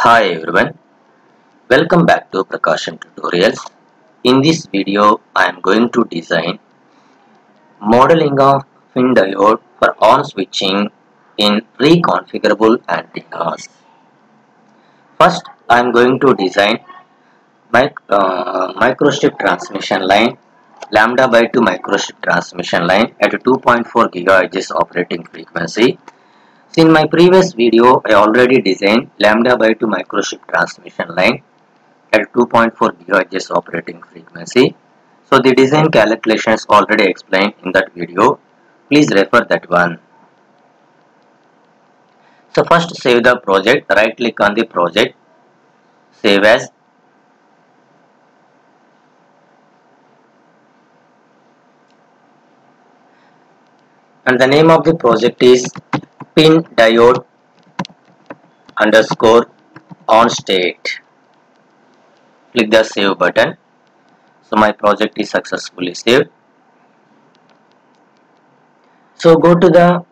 Hi everyone, welcome back to Prakasam Tutorials. In this video, I am going to design modeling of PIN diode for on switching in reconfigurable antennas. First, I am going to design mic uh, microstrip transmission line lambda by 2 microstrip transmission line at 2.4 GHz operating frequency in my previous video, I already designed lambda by 2 microstrip transmission line at 2.4 GHz operating frequency. So the design calculations already explained in that video. Please refer that one. So first save the project, right click on the project, save as. And the name of the project is pin diode underscore on state. Click the save button. So my project is successfully saved. So go to the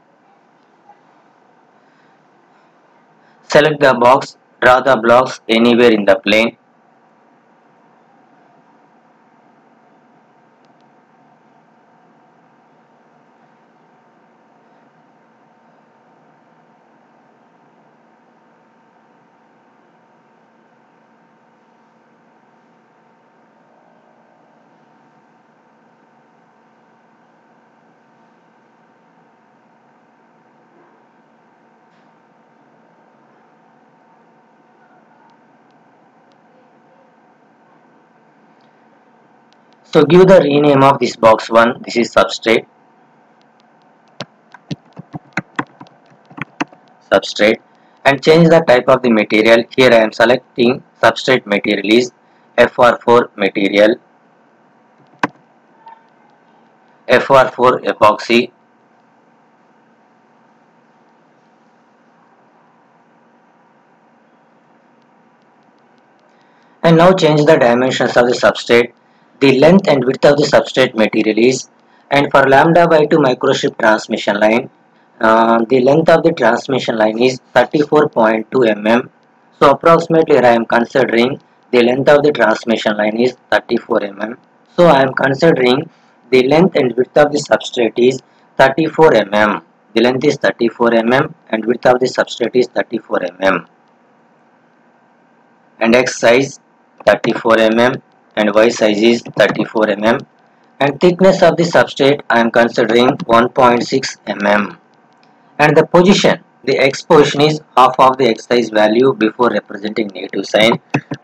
select the box draw the blocks anywhere in the plane So give the rename of this box 1, this is substrate. Substrate and change the type of the material. Here I am selecting substrate material is FR4 material. FR4 epoxy. And now change the dimensions of the substrate the length and width of the substrate material is and for lambda by 2 microstrip transmission line uh, the length of the transmission line is 34.2 mm. So approximately I am considering the length of the transmission line is 34 mm. So I am considering the length and width of the substrate is 34 mm. The length is 34 mm and width of the substrate is 34 mm. And x size 34 mm and y size is 34 mm and thickness of the substrate I am considering 1.6 mm and the position the x position is half of the x size value before representing negative sign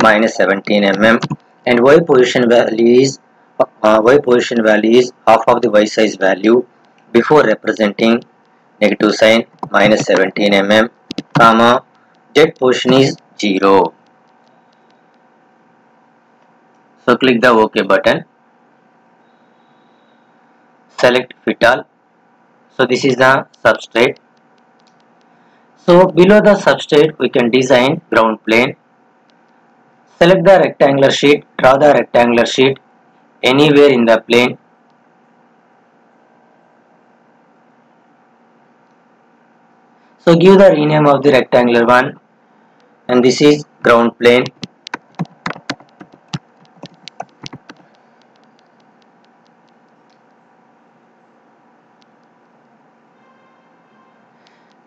minus 17 mm and y position value is uh, y position value is half of the y size value before representing negative sign minus 17 mm comma z position is 0 so click the ok button. Select fit all so this is the substrate. So below the substrate we can design ground plane. Select the rectangular sheet. Draw the rectangular sheet anywhere in the plane. So give the rename of the rectangular one. And this is ground plane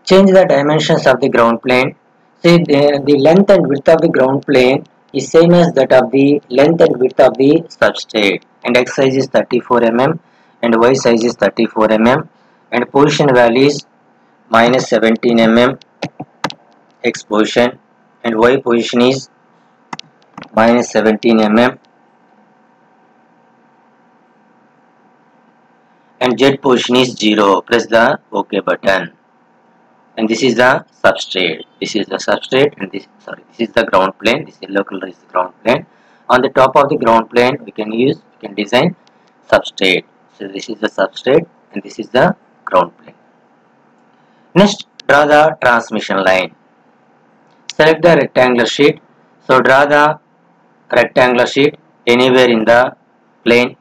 change the dimensions of the ground plane. See the, the length and width of the ground plane is same as that of the length and width of the substrate and x size is 34 mm and y size is 34 mm and position value is minus 17 mm x position and y position is minus 17 mm and z position is 0 press the ok button and this is the substrate. This is the substrate and this sorry this is the ground plane. This is local is the ground plane. On the top of the ground plane we can use we can design substrate. So this is the substrate and this is the ground plane. Next draw the transmission line. Select the rectangular sheet. So draw the rectangular sheet anywhere in the plane.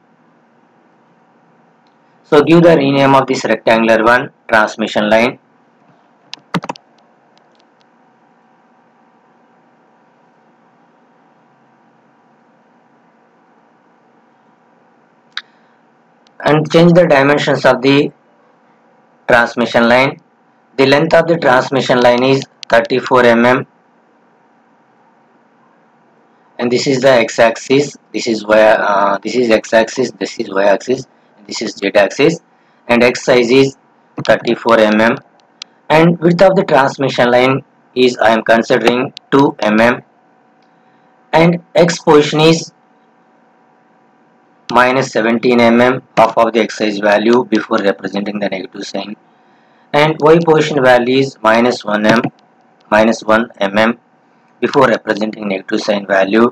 So give the rename of this rectangular one transmission line and change the dimensions of the transmission line. The length of the transmission line is 34 mm and this is the x-axis. This is where uh, this is x-axis. This is y-axis. This is z-axis. And x size is 34 mm and width of the transmission line is I am considering 2 mm and x position is minus 17 mm half of the size value before representing the negative sign and y position value is minus 1 m minus 1 mm before representing negative sign value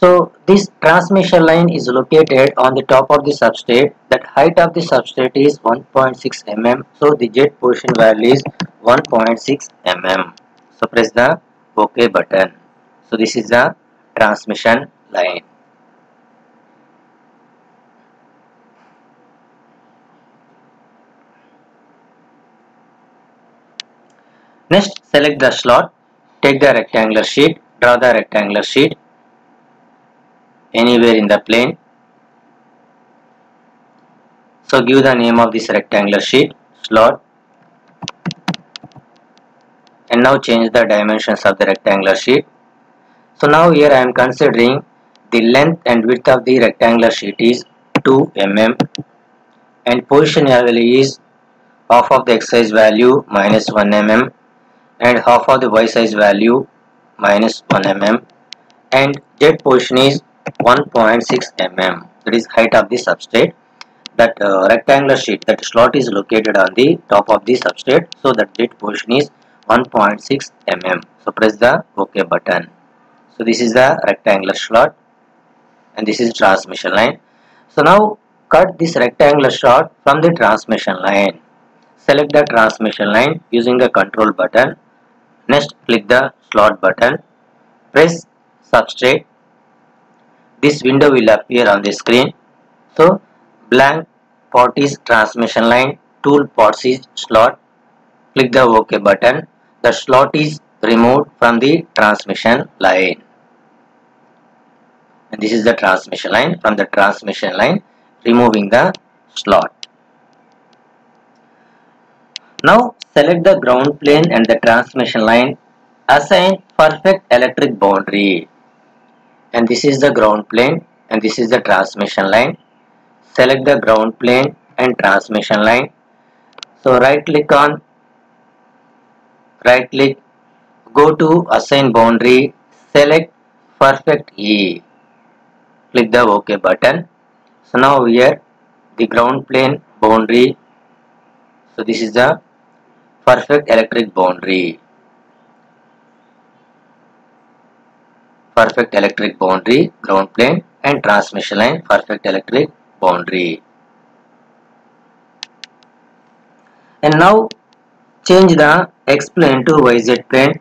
so this transmission line is located on the top of the substrate. That height of the substrate is 1.6 mm. So the jet position value is 1.6 mm. So press the OK button. So this is the transmission line. Next select the slot. Take the rectangular sheet. Draw the rectangular sheet anywhere in the plane. So give the name of this rectangular sheet slot and now change the dimensions of the rectangular sheet. So now here I am considering the length and width of the rectangular sheet is 2 mm and position value is half of the exercise value minus 1 mm and half of the y size value minus 1 mm and z position is 1.6 mm. That is height of the substrate. That uh, rectangular sheet that slot is located on the top of the substrate. So that jet position is 1.6 mm. So press the ok button. So this is the rectangular slot and this is transmission line. So now cut this rectangular slot from the transmission line. Select the transmission line using the control button next click the slot button. Press substrate this window will appear on the screen. So blank pot is transmission line tool pots is slot. Click the ok button. The slot is removed from the transmission line. And this is the transmission line. From the transmission line removing the slot now select the ground plane and the transmission line. Assign perfect electric boundary. And this is the ground plane and this is the transmission line. Select the ground plane and transmission line. So right click on right click go to assign boundary select perfect E. Click the OK button. So now here the ground plane boundary. So this is the perfect electric boundary. Perfect electric boundary ground plane and transmission line perfect electric boundary. And now change the x plane to yz plane.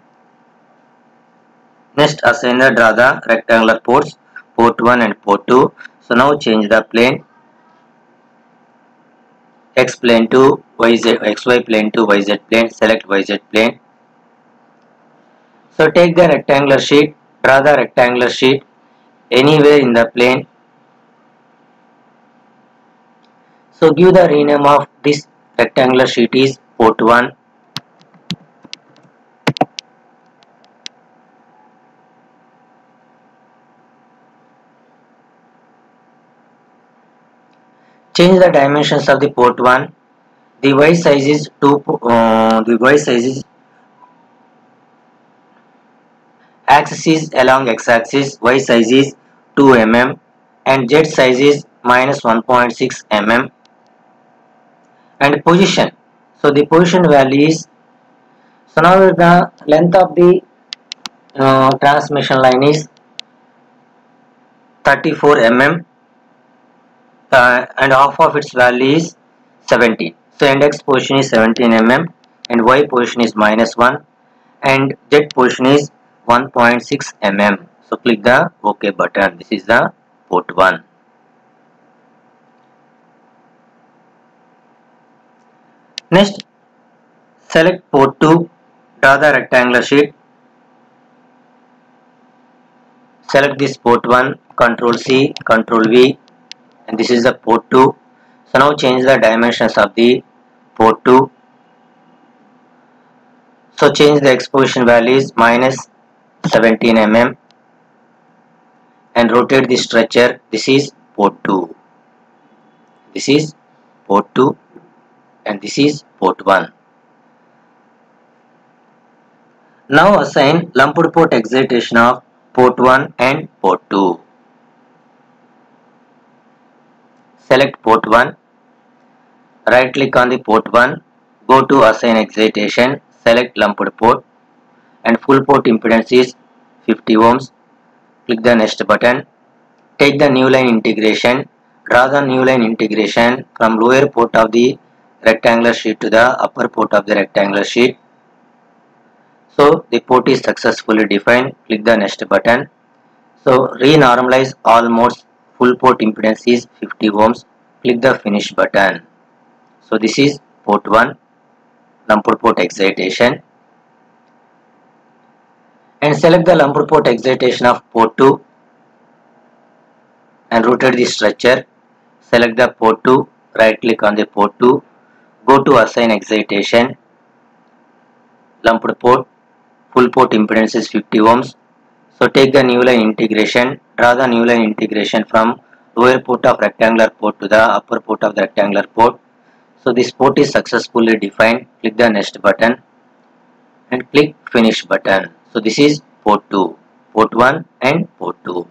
Next assign the draw the rectangular ports port 1 and port 2 so now change the plane x plane to yz xy plane to yz plane select yz plane so take the rectangular sheet Draw the rectangular sheet anywhere in the plane. So give the rename of this rectangular sheet is port 1. Change the dimensions of the port 1. The y size is 2, uh, y size is axis is along x-axis, y size is 2 mm and z size is minus 1.6 mm and position. So the position value is so now the length of the uh, transmission line is 34 mm uh, and half of its value is 17. So index position is 17 mm and y position is minus 1 and z position is 1.6 mm. So click the ok button. This is the port 1 next select port 2 draw the rectangular sheet. Select this port 1 control C control V and this is the port 2 So now change the dimensions of the port 2. So change the exposition values minus 17 mm and rotate the structure. This is port 2. This is port 2 and this is port 1. Now assign lumped port excitation of port 1 and port 2. Select port 1. Right click on the port 1. Go to assign excitation. Select lumped port and full port impedance is 50 ohms. Click the next button. Take the new line integration. Draw the new line integration from lower port of the rectangular sheet to the upper port of the rectangular sheet. So the port is successfully defined. Click the next button. So renormalize all modes. Full port impedance is 50 ohms. Click the finish button. So this is port 1 lumped port excitation and select the lumped port excitation of port 2 and rotate the structure. Select the port 2, right click on the port 2, go to assign excitation, lumped port, full port impedance is 50 ohms. So take the new line integration, draw the new line integration from lower port of rectangular port to the upper port of the rectangular port. So this port is successfully defined. Click the next button and click finish button. So this is port 2, port 1 and port 2.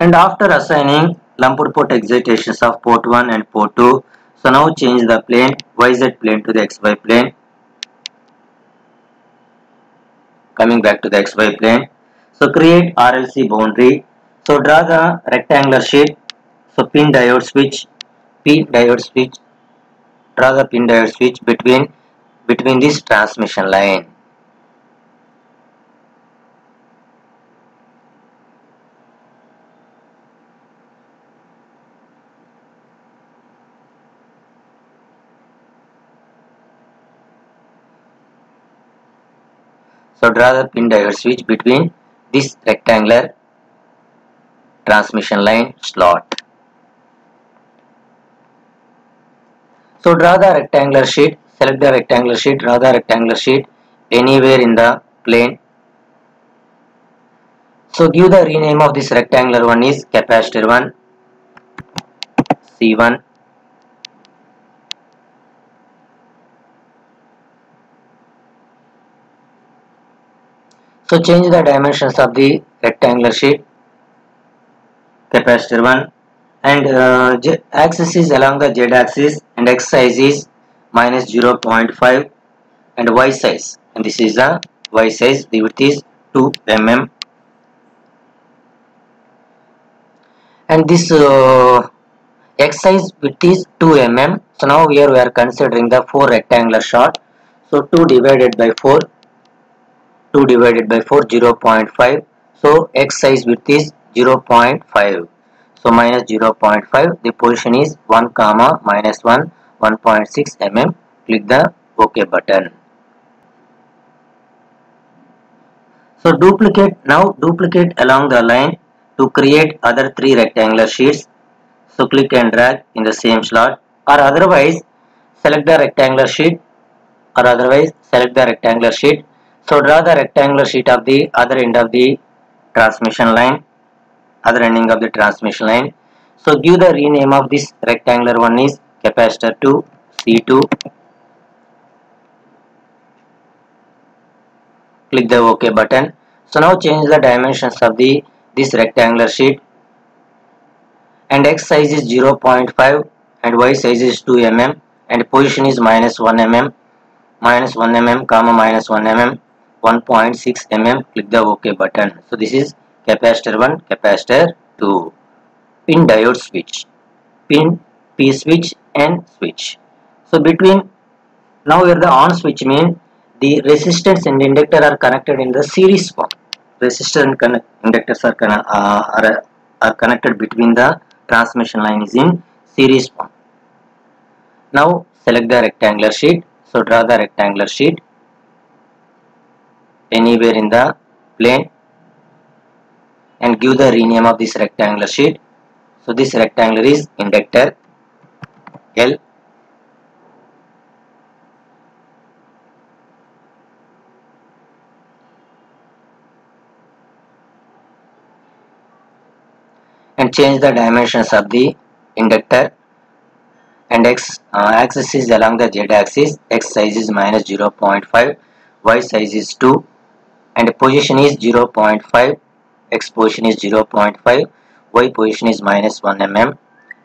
And after assigning lumped port excitations of port 1 and port 2, so now change the plane YZ plane to the XY plane. Coming back to the XY plane. So create RLC boundary. So draw the rectangular shape. So pin diode switch, pin diode switch. Draw the pin diode switch between between this transmission line. So draw the pin diode switch between this rectangular transmission line slot. So draw the rectangular sheet, select the rectangular sheet, draw the rectangular sheet anywhere in the plane. So give the rename of this rectangular one is capacitor 1, C1, So change the dimensions of the rectangular sheet capacitor 1 and uh, axis is along the z axis and x size is minus 0.5 and y size and this is the y size the width is 2 mm. And this uh, x size width is 2 mm. So now here we are considering the 4 rectangular shot. So 2 divided by 4 2 divided by 4 0.5 so x size width is 0.5 so minus 0.5 the position is 1 comma minus 1 1.6 mm. Click the ok button. So duplicate now duplicate along the line to create other three rectangular sheets. So click and drag in the same slot. Or otherwise select the rectangular sheet. Or otherwise select the rectangular sheet so draw the rectangular sheet of the other end of the transmission line, other ending of the transmission line. So give the rename of this rectangular one is capacitor 2 C2. Click the OK button. So now change the dimensions of the this rectangular sheet and x size is 0.5 and y size is 2 mm and position is minus 1 mm minus 1 mm comma minus 1 mm 1.6 mm click the ok button. So this is capacitor 1 capacitor 2 pin diode switch. Pin p switch and switch. So between now here the on switch mean the resistance and inductor are connected in the series form. Resistor and inductors are, uh, are, are connected between the transmission line is in series form. Now select the rectangular sheet. So draw the rectangular sheet anywhere in the plane and give the rename of this rectangular sheet. So this rectangular is inductor L and change the dimensions of the inductor and x uh, axis is along the z axis x size is minus 0.5 y size is 2 and position is 0.5 x position is 0.5 y position is minus 1 mm.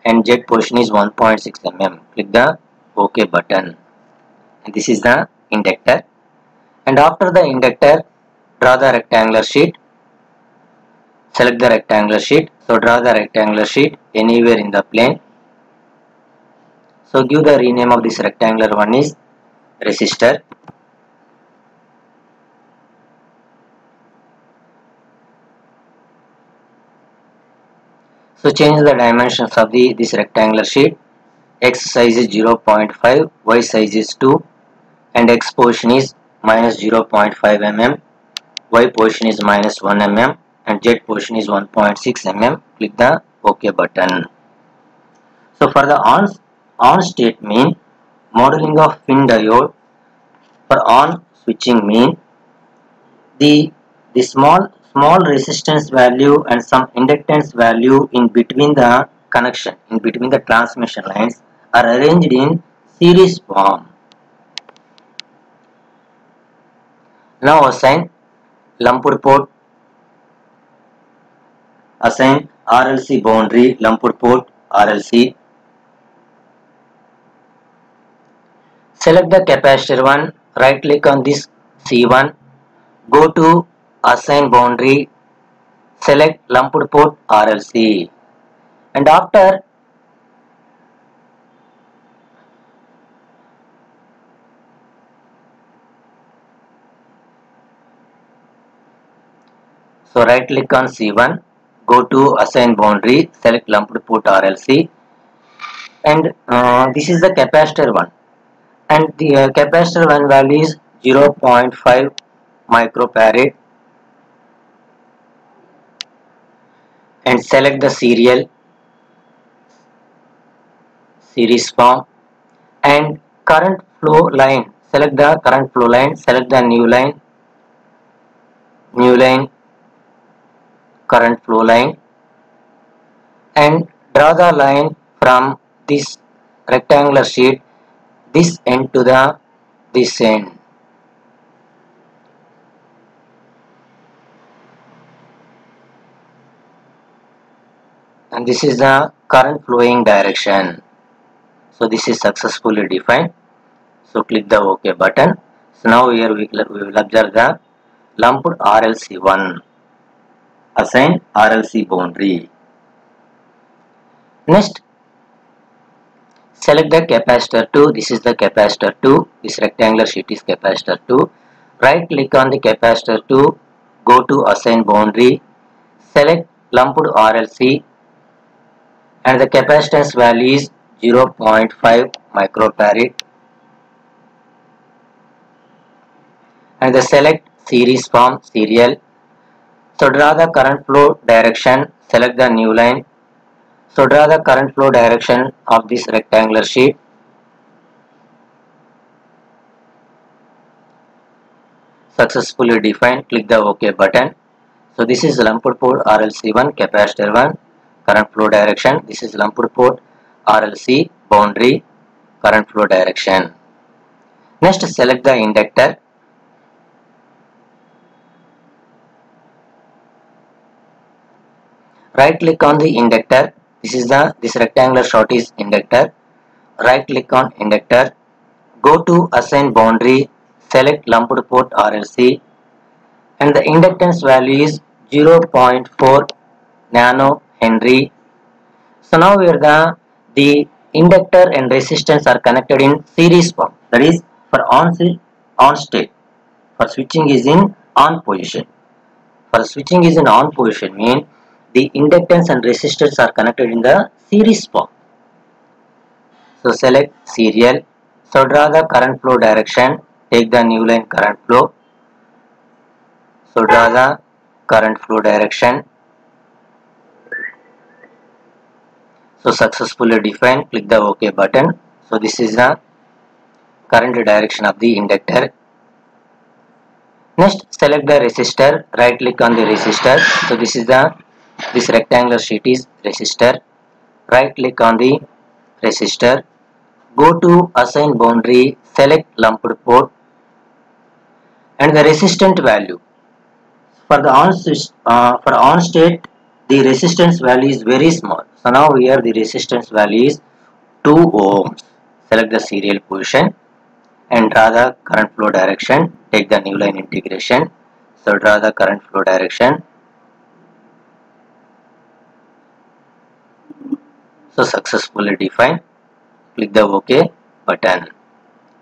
And z position is 1.6 mm. Click the ok button. And this is the inductor. And after the inductor draw the rectangular sheet. Select the rectangular sheet. So draw the rectangular sheet anywhere in the plane. So give the rename of this rectangular. One is resistor so change the dimensions of the this rectangular sheet. X size is 0.5 y size is 2 and x portion is minus 0.5 mm y portion is minus 1 mm and z portion is 1.6 mm. Click the ok button. So for the on on state mean modeling of pin diode. For on switching mean the the small small resistance value and some inductance value in between the connection in between the transmission lines are arranged in series form. Now assign lumped port assign RLC boundary lumped port RLC select the capacitor one right click on this C1 go to assign boundary select lumped port RLC and after so right click on C1 go to assign boundary select lumped port RLC and uh, this is the capacitor one. And the uh, capacitor one value is 0.5 microfarad and select the serial series form and current flow line. Select the current flow line select the new line new line current flow line and draw the line from this rectangular sheet this end to the this end and this is the current flowing direction. So this is successfully defined. So click the ok button. So now here we, we will observe the lumped RLC1 assign RLC boundary. Next select the capacitor 2 this is the capacitor 2 this rectangular sheet is capacitor 2 right click on the capacitor 2 go to assign boundary. Select lumped RLC and the capacitance value is 0.5 microfarad. And the select series from serial. So draw the current flow direction select the new line. So draw the current flow direction of this rectangular sheet. Successfully defined click the ok button. So this is lumped port RLC1 capacitor 1 current flow direction. This is lumped port RLC boundary current flow direction. Next select the inductor. Right click on the inductor. This is the this rectangular short is inductor. Right click on inductor. Go to assign boundary select lumped port RLC and the inductance value is 0.4 nano henry. So now here the the inductor and resistance are connected in series form. That is for on on state. For switching is in on position. For switching is in on position mean the inductance and resistors are connected in the series form. So select serial. So draw the current flow direction. Take the new line current flow. So draw the current flow direction. So successfully defined, click the OK button. So this is the current direction of the inductor. Next select the resistor, right click on the resistor. So this is the this rectangular sheet is resistor. Right click on the resistor. Go to assign boundary, select lumped port and the resistant value. For the on uh, for on state the resistance value is very small. So now here the resistance value is 2 ohms. Select the serial position and draw the current flow direction. Take the new line integration. So draw the current flow direction. So successfully defined. Click the OK button.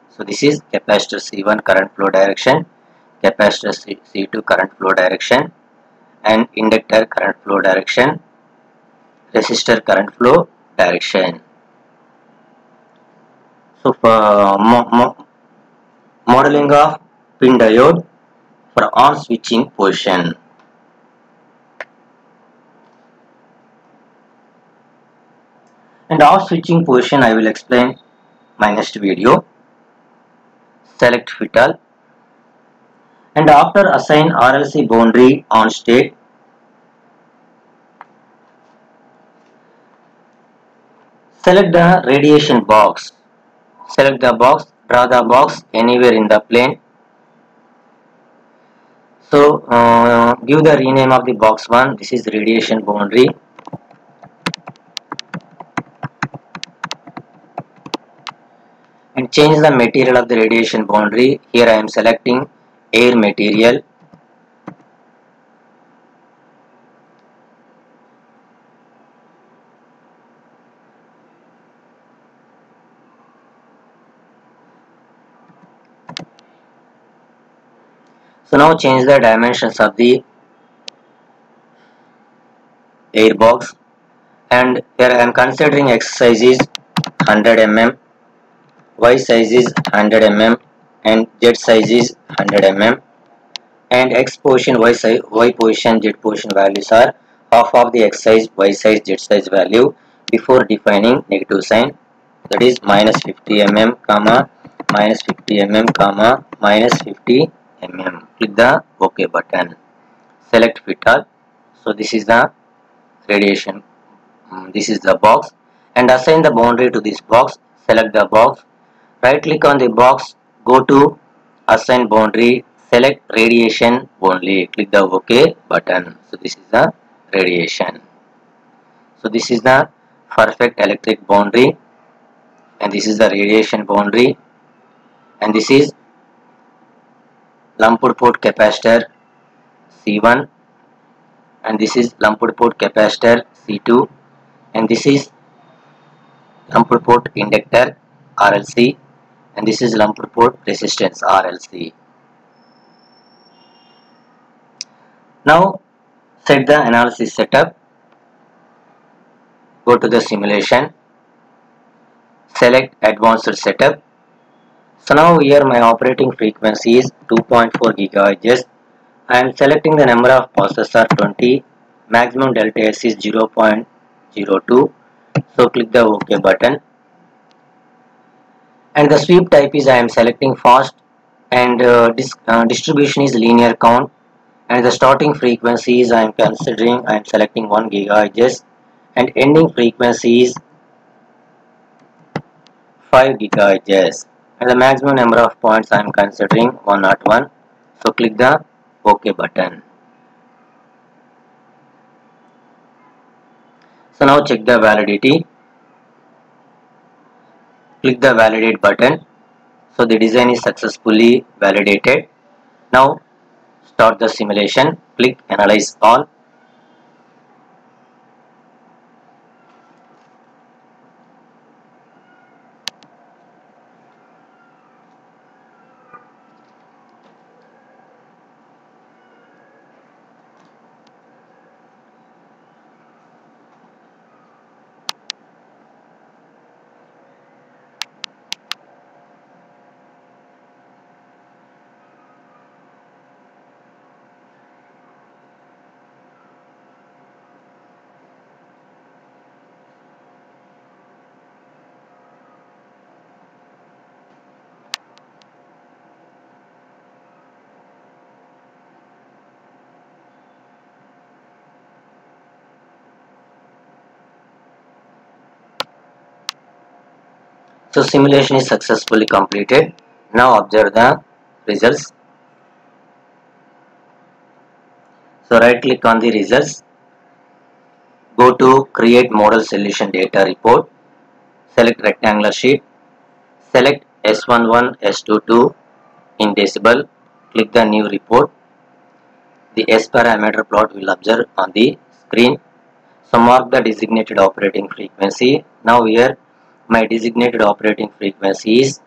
So this is capacitor C1 current flow direction, capacitor C2 current flow direction and inductor current flow direction, resistor current flow direction. So for mo mo modeling of pin diode for on switching position. And off switching position I will explain my next video. Select fit all and after assign RLC boundary on state select the radiation box. Select the box draw the box anywhere in the plane. So uh, give the rename of the box one. This is radiation boundary. And change the material of the radiation boundary. Here I am selecting air material So now change the dimensions of the air box. And here I am considering X size is 100 mm, Y size is 100 mm and Z size is 100 mm and X position, Y size, Y position, Z position values are half of the X size, Y size, Z size value before defining negative sign. That is minus 50 mm comma minus 50 mm comma minus 50 mm click the ok button. Select fit all so this is the radiation um, this is the box. And assign the boundary to this box. Select the box. Right click on the box. Go to assign boundary. Select radiation only. Click the ok button. So this is the radiation. So this is the perfect electric boundary. And this is the radiation boundary. And this is lumped port capacitor C1 and this is lumped port capacitor C2 and this is lumped port inductor RLC and this is lumped port resistance RLC. Now set the analysis setup. Go to the simulation. Select advanced setup so now here my operating frequency is 2.4 gigahertz. I am selecting the number of processor 20 maximum delta S is 0.02 so click the OK button. And the sweep type is I am selecting fast and uh, uh, distribution is linear count. And the starting frequency is I am considering I am selecting 1 gigahertz. And ending frequency is 5 gigahertz and the maximum number of points I am considering 101 so click the OK button. So now check the validity. Click the validate button. So the design is successfully validated. Now start the simulation. Click analyze all so simulation is successfully completed. Now observe the results. So right click on the results. Go to create modal solution data report. Select rectangular sheet. Select S11 S22 in decibel. Click the new report. The S parameter plot will observe on the screen. So mark the designated operating frequency. Now here my designated operating frequency is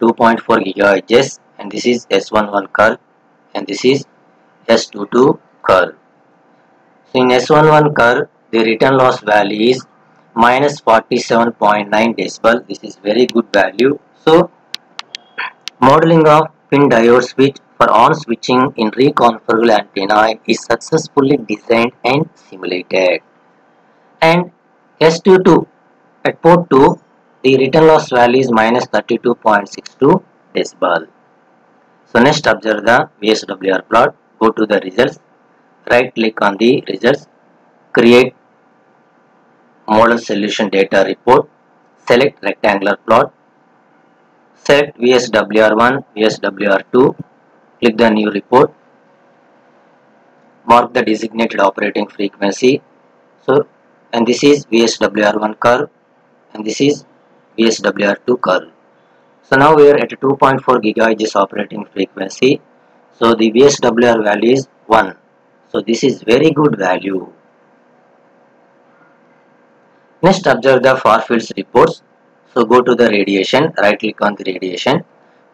2.4 gigahertz and this is S11 curve and this is S22 curve so in S11 curve the return loss value is minus 47.9 decibel. This is very good value. So modeling of pin diode switch for on switching in reconfigurable antenna is successfully designed and simulated. And S22 at port 2 the return loss value is minus 32.62 decibel. So next observe the VSWR plot, go to the results, right click on the results, create modal solution data report, select rectangular plot, select VSWR1, VSWR2, click the new report. Mark the designated operating frequency. So and this is VSWR1 curve and this is VSWR2 curve so now we are at 2.4 gigahertz operating frequency. So the VSWR value is 1 so this is very good value. Next observe the far fields reports. So go to the radiation right click on the radiation.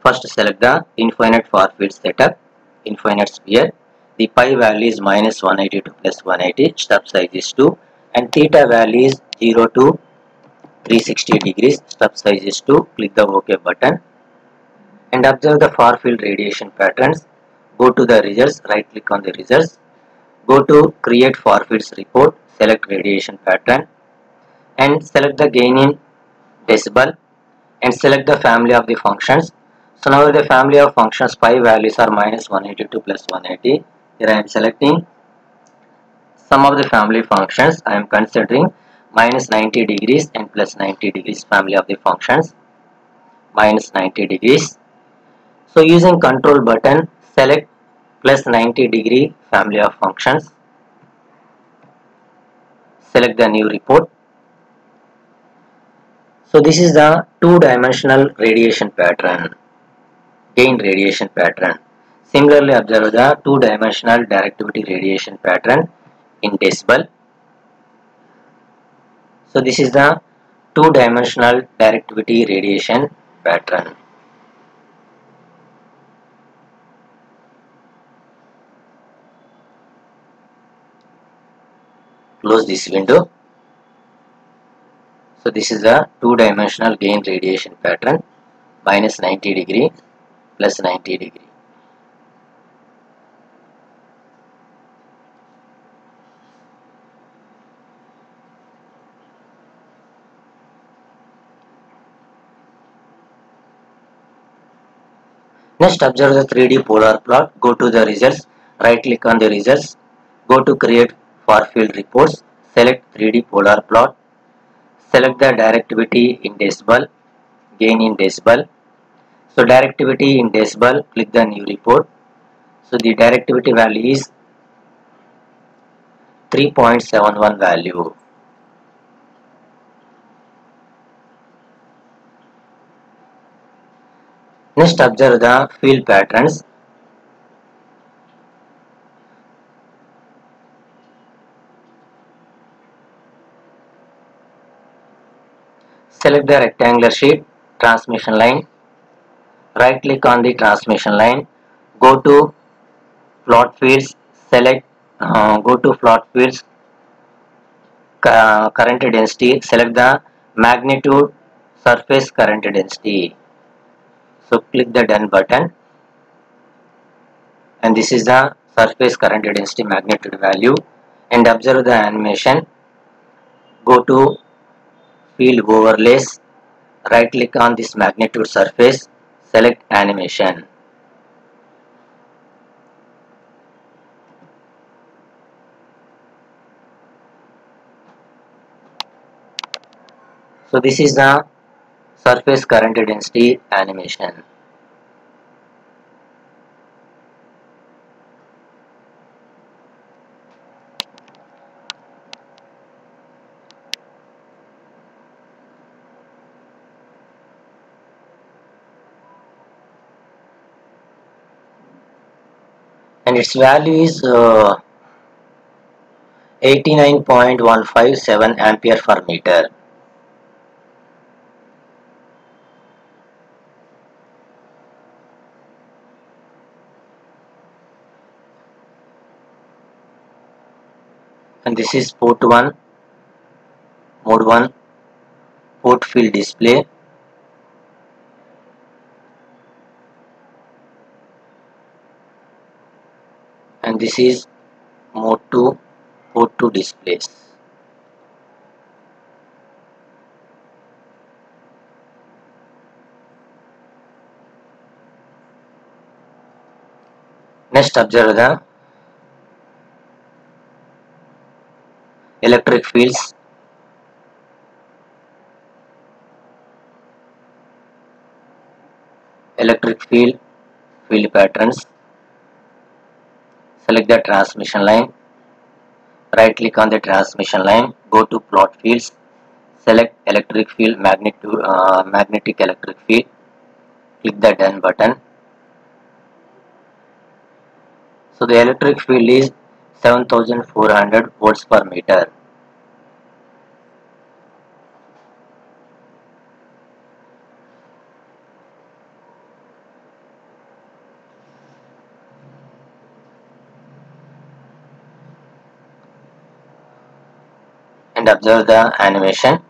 First select the infinite far field setup, infinite sphere. The pi value is minus 182 plus 180, step size is 2 and theta value is 0 to 360 degrees, step size is 2. Click the OK button and observe the far field radiation patterns. Go to the results, right click on the results. Go to create far fields report, select radiation pattern and select the gain in decibel and select the family of the functions so now the family of functions pi values are minus 182 plus 180. Here I am selecting some of the family functions. I am considering minus 90 degrees and plus 90 degrees family of the functions minus 90 degrees. So using control button select plus 90 degree family of functions. Select the new report. So this is the two dimensional radiation pattern gain radiation pattern. Similarly, observe the two-dimensional directivity radiation pattern in decibel. So this is the two-dimensional directivity radiation pattern. Close this window. So this is the two-dimensional gain radiation pattern minus 90 degree plus 90 degree. Next observe the 3D polar plot. Go to the results. Right click on the results. Go to create far field reports. Select 3D polar plot. Select the directivity in decibel. Gain in decibel so directivity in decibel, click the new report. So the directivity value is 3.71 value. Next observe the field patterns. Select the rectangular sheet, transmission line. Right click on the transmission line. Go to plot fields select uh, go to plot fields. Current density select the magnitude surface current density so click the done button. And this is the surface current density magnitude value. And observe the animation. Go to field overlays. Right click on this magnitude surface. Select animation. So this is the surface current density animation. And its value is uh, 89.157 ampere per meter and this is port 1 mode 1 port field display. And this is mode 2 port 2 displays. Next observe the electric fields. Electric field field patterns. Select the transmission line. Right click on the transmission line. Go to plot fields. Select electric field magnetic uh, magnetic electric field. Click the done button. So the electric field is 7400 volts per meter. And observe the animation